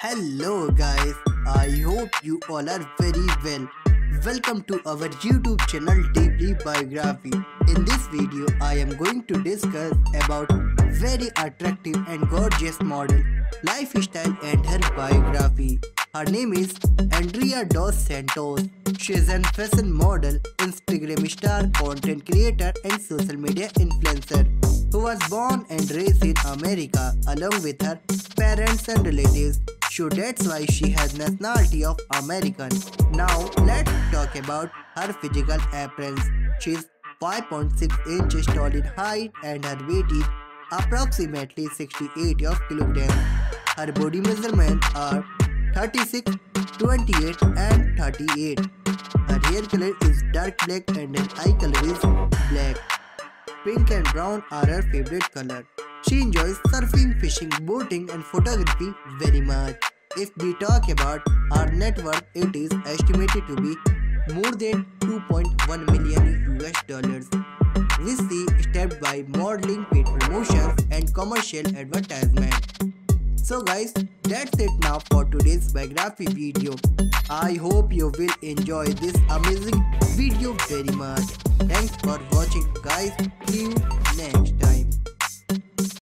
Hello guys, I hope you all are very well. Welcome to our YouTube channel Deeply Biography. In this video, I am going to discuss about very attractive and gorgeous model, lifestyle and her biography. Her name is Andrea Dos Santos. She is an fashion model, Instagram star, content creator and social media influencer who was born and raised in America along with her parents and relatives. So that's why she has nationality of American. Now let's talk about her physical appearance. She's 5.6 inches tall in height and her weight is approximately 68 of kilograms. Her body measurements are 36, 28 and 38. Her hair color is dark black and her eye color is black. Pink and brown are her favorite color. She enjoys surfing, fishing, boating and photography very much. If we talk about our net worth, it is estimated to be more than 2.1 million US dollars. This is stepped by modeling, paid promotions and commercial advertisement. So guys, that's it now for today's biography video. I hope you will enjoy this amazing video very much. Thanks for watching guys. See you next time.